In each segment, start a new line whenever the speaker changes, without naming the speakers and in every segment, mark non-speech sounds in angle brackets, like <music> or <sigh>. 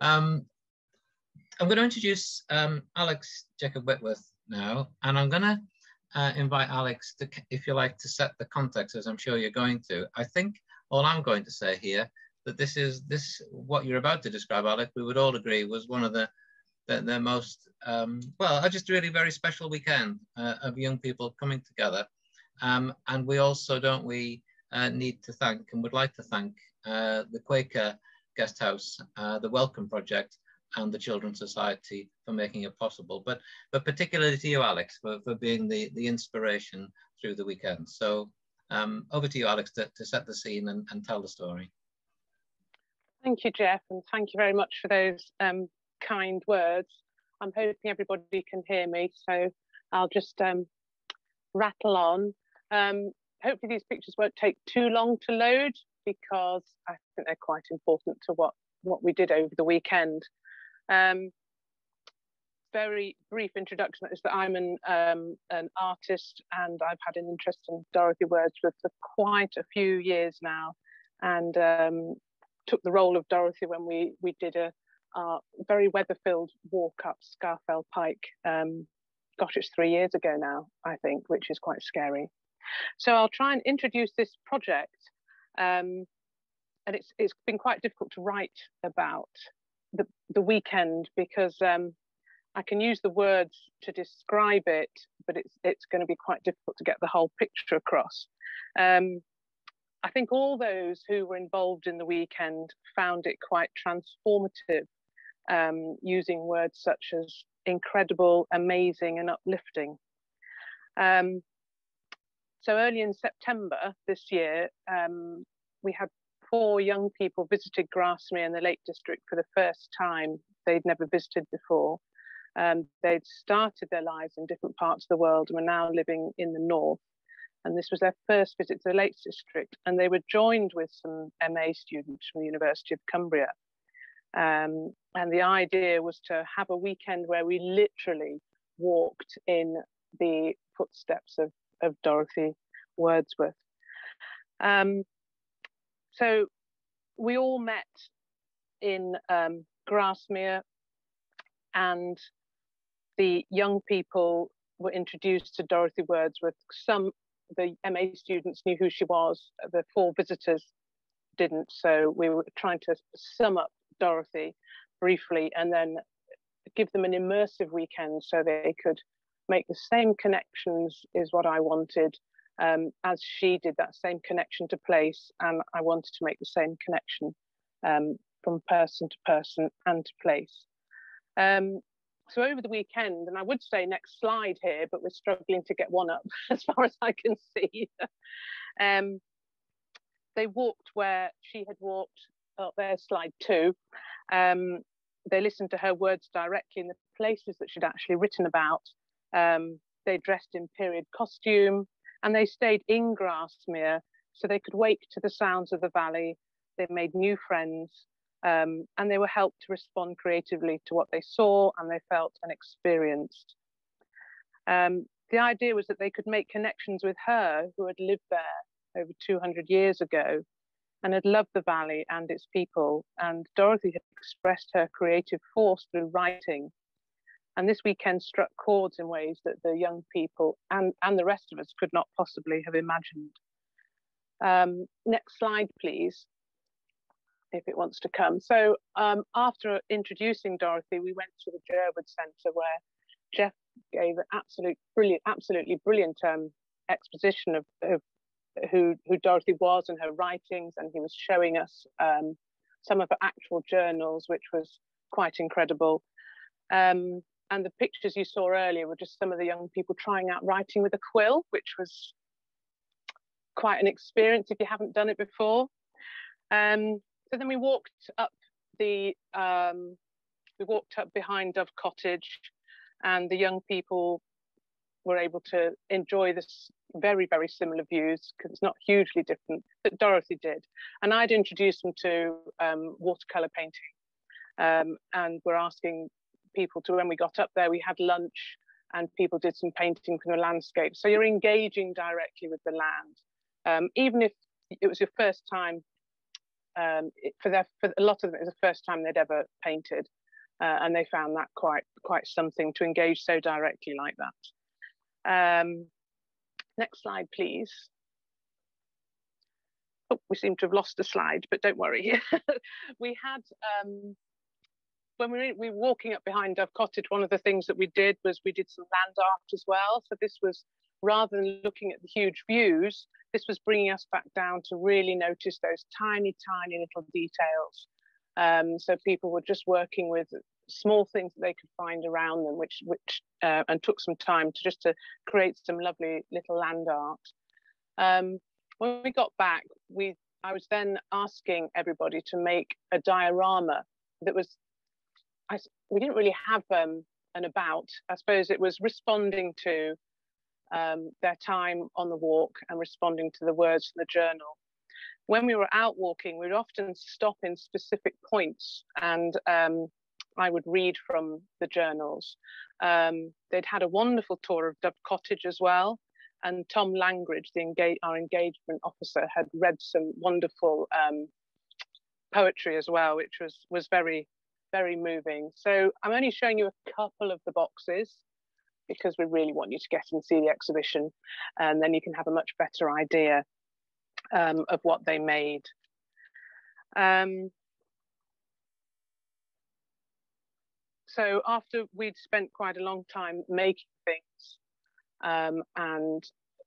Um, I'm going to introduce um, Alex Jakob-Whitworth now, and I'm going to uh, invite Alex to, if you like, to set the context, as I'm sure you're going to. I think all I'm going to say here that this is this what you're about to describe, Alex. We would all agree was one of the the, the most um, well, just really very special weekend uh, of young people coming together, um, and we also don't we uh, need to thank and would like to thank uh, the Quaker Guest House, uh, the Welcome Project, and the Children's Society for making it possible. But but particularly to you, Alex, for, for being the, the inspiration through the weekend. So um, over to you, Alex, to, to set the scene and, and tell the story.
Thank you, Jeff, and thank you very much for those um, kind words. I'm hoping everybody can hear me, so I'll just um, rattle on. Um, hopefully these pictures won't take too long to load because I think they're quite important to what, what we did over the weekend. Um, very brief introduction is that I'm an, um, an artist and I've had an interest in Dorothy Wordsworth for quite a few years now and um, took the role of Dorothy when we, we did a, a very weather-filled walk up Scafell Pike. Um, gosh, it's three years ago now, I think, which is quite scary. So I'll try and introduce this project. Um, and it's, it's been quite difficult to write about the, the weekend because um, I can use the words to describe it, but it's it's going to be quite difficult to get the whole picture across. Um, I think all those who were involved in the weekend found it quite transformative, um, using words such as incredible, amazing, and uplifting. Um, so early in September this year, um, we had four young people visited Grasmere in the Lake District for the first time. They'd never visited before. Um, they'd started their lives in different parts of the world and were now living in the north. And this was their first visit to the Lake District. And they were joined with some MA students from the University of Cumbria. Um, and the idea was to have a weekend where we literally walked in the footsteps of, of Dorothy Wordsworth. Um, so we all met in um, Grasmere and the young people were introduced to Dorothy Wordsworth. Some the MA students knew who she was, the four visitors didn't. So we were trying to sum up Dorothy briefly and then give them an immersive weekend so they could make the same connections is what I wanted um, as she did that same connection to place. And I wanted to make the same connection um, from person to person and to place. Um, so over the weekend, and I would say next slide here, but we're struggling to get one up <laughs> as far as I can see. <laughs> um, they walked where she had walked. Oh, slide two. Um, they listened to her words directly in the places that she'd actually written about. Um, they dressed in period costume and they stayed in Grasmere so they could wake to the sounds of the valley. They made new friends um, and they were helped to respond creatively to what they saw and they felt and experienced. Um, the idea was that they could make connections with her who had lived there over 200 years ago and had loved the valley and its people. And Dorothy had expressed her creative force through writing. And this weekend struck chords in ways that the young people and, and the rest of us could not possibly have imagined. Um, next slide, please if it wants to come. So um, after introducing Dorothy, we went to the Jerwood Centre where Jeff gave an absolute brilliant, absolutely brilliant um, exposition of, of, who, who Dorothy was and her writings, and he was showing us um, some of her actual journals, which was quite incredible. Um, and the pictures you saw earlier were just some of the young people trying out writing with a quill, which was quite an experience if you haven't done it before. Um, so then we walked up the um, we walked up behind Dove Cottage, and the young people were able to enjoy this very very similar views because it's not hugely different that Dorothy did, and I'd introduced them to um, watercolor painting, um, and we're asking people to when we got up there we had lunch and people did some painting from the landscape. So you're engaging directly with the land, um, even if it was your first time um, for their for a lot of them it was the first time they'd ever painted, uh, and they found that quite quite something to engage so directly like that. Um, next slide, please. Oh, we seem to have lost a slide, but don't worry. <laughs> we had um, when we were, we were walking up behind Dove Cottage, one of the things that we did was we did some land art as well. So this was rather than looking at the huge views, this was bringing us back down to really notice those tiny, tiny little details. Um, so people were just working with small things that they could find around them, which which uh, and took some time to just to create some lovely little land art. Um, when we got back, we I was then asking everybody to make a diorama that was I, we didn't really have um, an about. I suppose it was responding to um, their time on the walk and responding to the words from the journal. When we were out walking, we'd often stop in specific points and um, I would read from the journals. Um, they'd had a wonderful tour of Dove Cottage as well. And Tom Langridge, the engage, our engagement officer, had read some wonderful um, poetry as well, which was was very very moving. So I'm only showing you a couple of the boxes because we really want you to get and see the exhibition and then you can have a much better idea um, of what they made. Um, so after we'd spent quite a long time making things um, and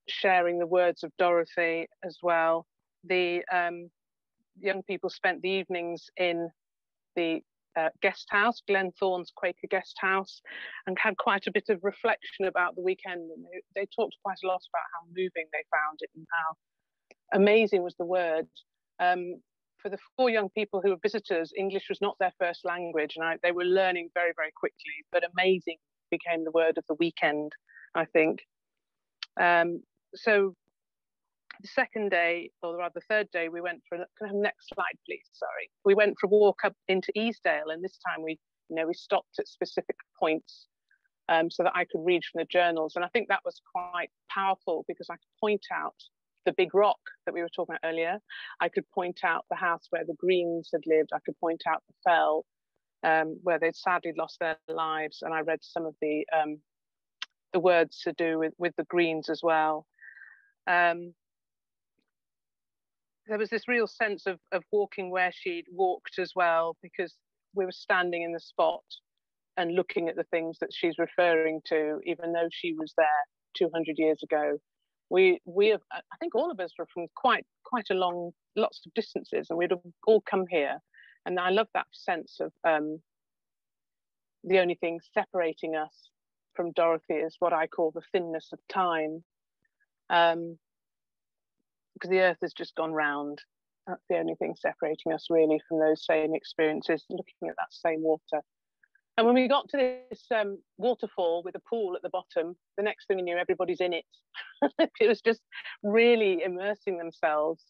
sharing the words of Dorothy as well, the um, young people spent the evenings in the uh, guest house, Glenthorne's Quaker Guest House, and had quite a bit of reflection about the weekend. And they, they talked quite a lot about how moving they found it and how amazing was the word. Um, for the four young people who were visitors, English was not their first language, and I, they were learning very, very quickly. But amazing became the word of the weekend, I think. Um, so the second day, or rather the third day, we went for, can I have next slide, please? Sorry. We went for a walk up into Easedale, and this time we, you know, we stopped at specific points um, so that I could read from the journals. And I think that was quite powerful because I could point out the big rock that we were talking about earlier. I could point out the house where the Greens had lived. I could point out the fell um, where they'd sadly lost their lives. And I read some of the um, the words to do with, with the Greens as well. Um, there was this real sense of, of walking where she'd walked as well, because we were standing in the spot and looking at the things that she's referring to, even though she was there 200 years ago. We, we have, I think all of us were from quite, quite a long, lots of distances, and we'd all come here. And I love that sense of um, the only thing separating us from Dorothy is what I call the thinness of time. Um, because the earth has just gone round. That's the only thing separating us really from those same experiences, looking at that same water. And when we got to this um, waterfall with a pool at the bottom, the next thing we knew, everybody's in it. <laughs> it was just really immersing themselves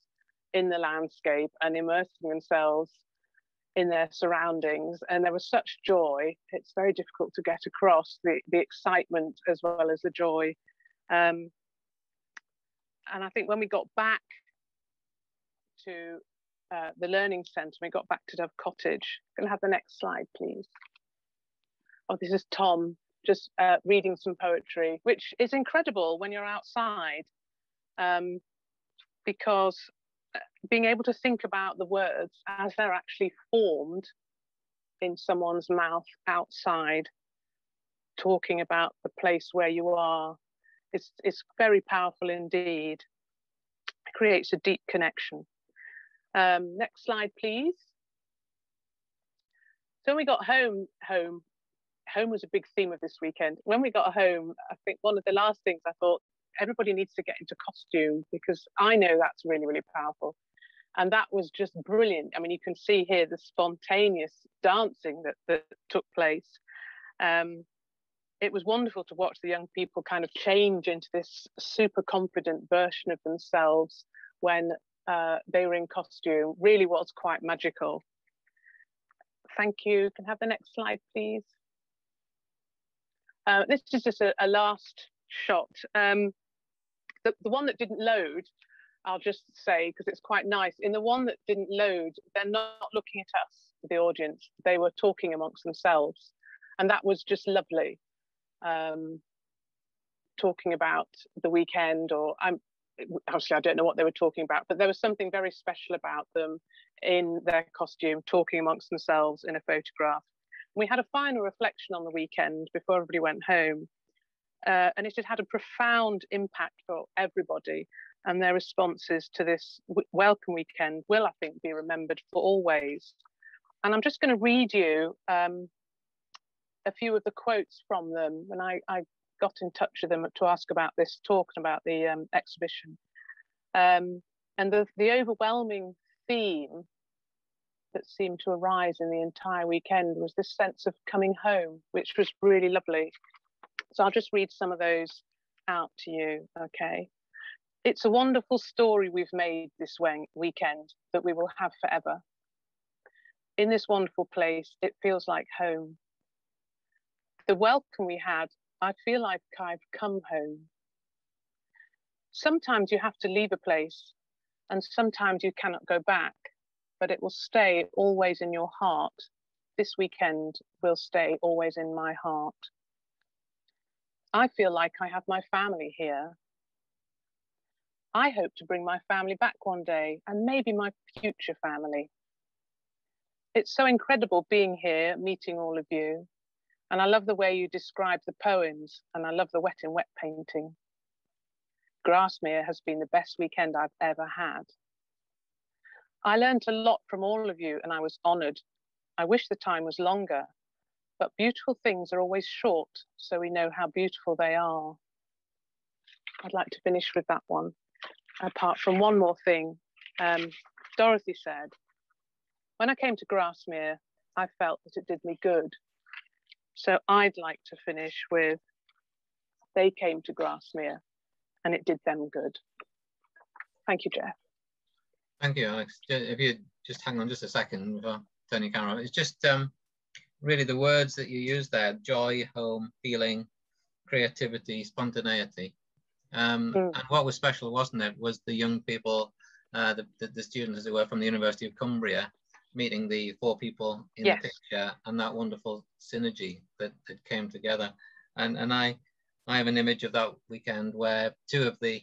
in the landscape and immersing themselves in their surroundings. And there was such joy. It's very difficult to get across the, the excitement as well as the joy. Um, and I think when we got back to uh, the learning centre, we got back to Dove Cottage. Can I have the next slide, please? Oh, this is Tom just uh, reading some poetry, which is incredible when you're outside, um, because uh, being able to think about the words as they're actually formed in someone's mouth outside, talking about the place where you are, it's, it's very powerful indeed. It creates a deep connection. Um, next slide, please. So when we got home, home, home was a big theme of this weekend. When we got home, I think one of the last things I thought everybody needs to get into costume because I know that's really, really powerful. And that was just brilliant. I mean, you can see here the spontaneous dancing that, that took place. Um, it was wonderful to watch the young people kind of change into this super confident version of themselves when uh, they were in costume. Really was quite magical. Thank you. Can I have the next slide, please? Uh, this is just a, a last shot. Um, the, the one that didn't load I'll just say, because it's quite nice, in the one that didn't load, they're not looking at us, the audience. They were talking amongst themselves. And that was just lovely. Um, talking about the weekend, or I'm obviously I don't know what they were talking about, but there was something very special about them in their costume, talking amongst themselves in a photograph. We had a final reflection on the weekend before everybody went home. Uh, and it had had a profound impact for everybody and their responses to this welcome weekend will, I think, be remembered for always. And I'm just going to read you um, a few of the quotes from them. when I, I, got in touch with them to ask about this talk and about the um, exhibition. Um, and the, the overwhelming theme that seemed to arise in the entire weekend was this sense of coming home, which was really lovely. So I'll just read some of those out to you, okay? It's a wonderful story we've made this weekend that we will have forever. In this wonderful place, it feels like home. The welcome we had, I feel like I've come home. Sometimes you have to leave a place, and sometimes you cannot go back, but it will stay always in your heart. This weekend will stay always in my heart. I feel like I have my family here. I hope to bring my family back one day and maybe my future family. It's so incredible being here, meeting all of you. And I love the way you describe the poems and I love the wet in wet painting. Grasmere has been the best weekend I've ever had. I learned a lot from all of you and I was honoured. I wish the time was longer, but beautiful things are always short, so we know how beautiful they are. I'd like to finish with that one apart from one more thing. Um, Dorothy said, when I came to Grasmere, I felt that it did me good. So I'd like to finish with, they came to Grasmere and it did them good. Thank you, Jeff.
Thank you, Alex. If you just hang on just a second before turning your camera, on, it's just um, really the words that you use there, joy, home, feeling, creativity, spontaneity. Um, mm. And what was special, wasn't it, was the young people, uh, the, the, the, students as it were from the University of Cumbria, meeting the four people in yes. the picture and that wonderful synergy that, that came together. And, and I, I have an image of that weekend where two of the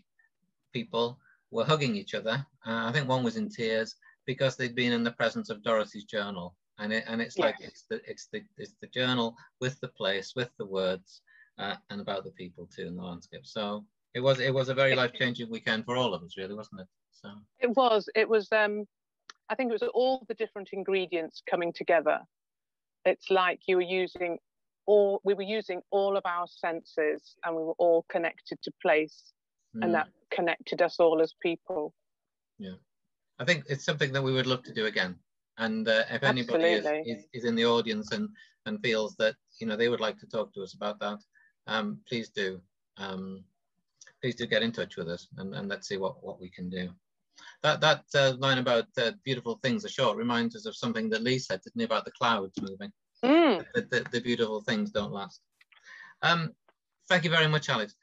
people were hugging each other. Uh, I think one was in tears because they'd been in the presence of Dorothy's journal. And, it, and it's yes. like it's the, it's, the, it's the journal with the place, with the words, uh, and about the people too in the landscape. So it was it was a very life changing weekend for all of us, really, wasn't it? So
it was. It was. Um, I think it was all the different ingredients coming together. It's like you were using all. We were using all of our senses, and we were all connected to place, mm. and that connected us all as people.
Yeah, I think it's something that we would love to do again. And uh, if anybody is, is, is, in the audience and, and feels that you know they would like to talk to us about that, um, please do. Um, please do get in touch with us and, and let's see what, what we can do. That, that uh, line about uh, beautiful things are short reminds us of something that Lee said, didn't he, about the clouds moving? Mm. The, the, the, beautiful things don't last. Um, thank you very much, Alex.